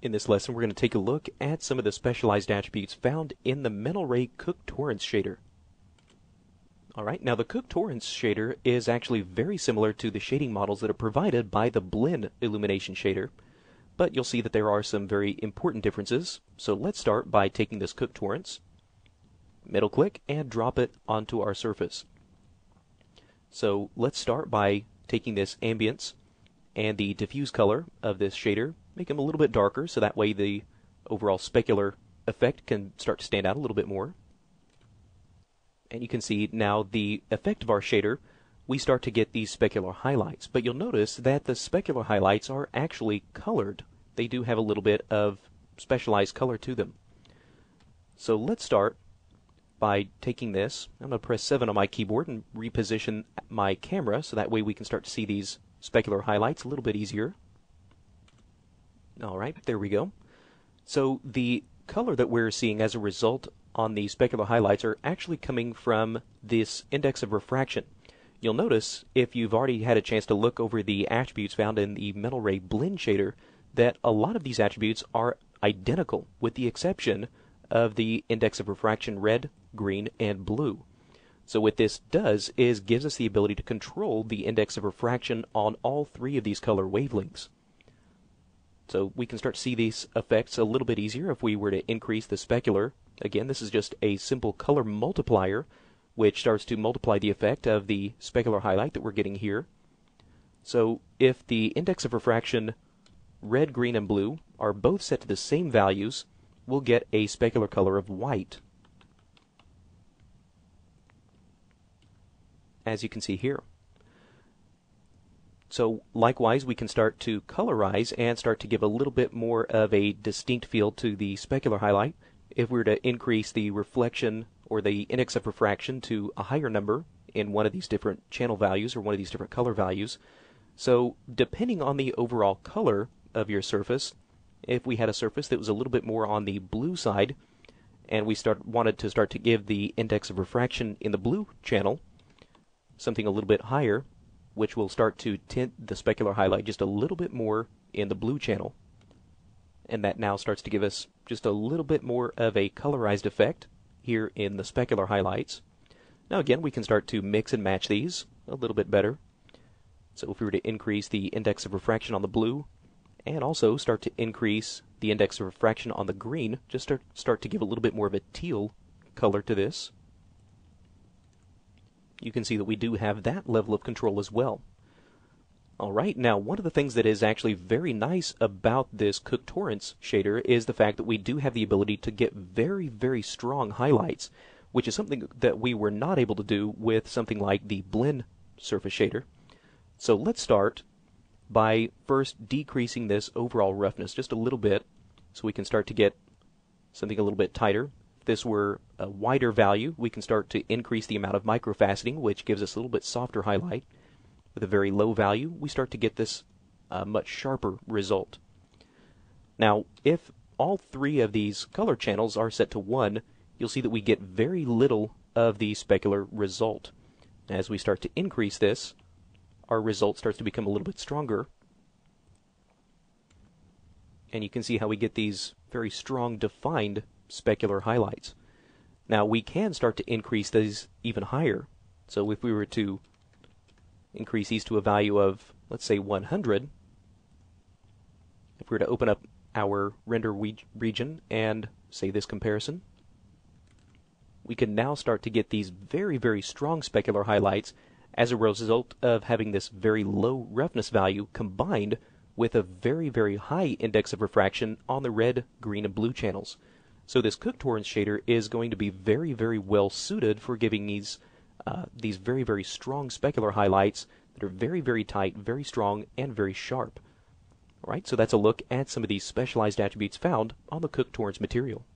In this lesson, we're going to take a look at some of the specialized attributes found in the Mental Ray Cook Torrance shader. Alright, now the Cook Torrance shader is actually very similar to the shading models that are provided by the Blinn illumination shader, but you'll see that there are some very important differences. So let's start by taking this Cook Torrance, middle click, and drop it onto our surface. So let's start by taking this ambience and the diffuse color of this shader make them a little bit darker so that way the overall specular effect can start to stand out a little bit more. And you can see now the effect of our shader, we start to get these specular highlights. But you'll notice that the specular highlights are actually colored. They do have a little bit of specialized color to them. So let's start by taking this. I'm going to press 7 on my keyboard and reposition my camera so that way we can start to see these specular highlights a little bit easier. All right, there we go. So the color that we're seeing as a result on the specular highlights are actually coming from this index of refraction. You'll notice, if you've already had a chance to look over the attributes found in the Mental Ray Blinn shader, that a lot of these attributes are identical, with the exception of the index of refraction red, green, and blue. So what this does is gives us the ability to control the index of refraction on all three of these color wavelengths. So we can start to see these effects a little bit easier if we were to increase the specular. Again, this is just a simple color multiplier, which starts to multiply the effect of the specular highlight that we're getting here. So if the index of refraction red, green, and blue are both set to the same values, we'll get a specular color of white. As you can see here. So likewise, we can start to colorize and start to give a little bit more of a distinct feel to the specular highlight. If we were to increase the reflection or the index of refraction to a higher number in one of these different channel values or one of these different color values. So depending on the overall color of your surface, if we had a surface that was a little bit more on the blue side, and we start wanted to start to give the index of refraction in the blue channel something a little bit higher, which will start to tint the specular highlight just a little bit more in the blue channel. And that now starts to give us just a little bit more of a colorized effect here in the specular highlights. Now again, we can start to mix and match these a little bit better. So if we were to increase the index of refraction on the blue, and also start to increase the index of refraction on the green, just start, start to give a little bit more of a teal color to this you can see that we do have that level of control as well. Alright, now one of the things that is actually very nice about this Cook Torrance shader is the fact that we do have the ability to get very, very strong highlights, which is something that we were not able to do with something like the Blinn surface shader. So let's start by first decreasing this overall roughness just a little bit so we can start to get something a little bit tighter this were a wider value, we can start to increase the amount of microfaceting, which gives us a little bit softer highlight. With a very low value, we start to get this uh, much sharper result. Now, if all three of these color channels are set to 1, you'll see that we get very little of the specular result. As we start to increase this, our result starts to become a little bit stronger. And you can see how we get these very strong defined specular highlights. Now we can start to increase these even higher. So if we were to increase these to a value of, let's say 100, if we were to open up our render region and say this comparison, we can now start to get these very, very strong specular highlights as a result of having this very low roughness value combined with a very, very high index of refraction on the red, green, and blue channels. So this Cook Torrance shader is going to be very, very well suited for giving these uh, these very, very strong specular highlights that are very, very tight, very strong, and very sharp. All right, so that's a look at some of these specialized attributes found on the Cook Torrance material.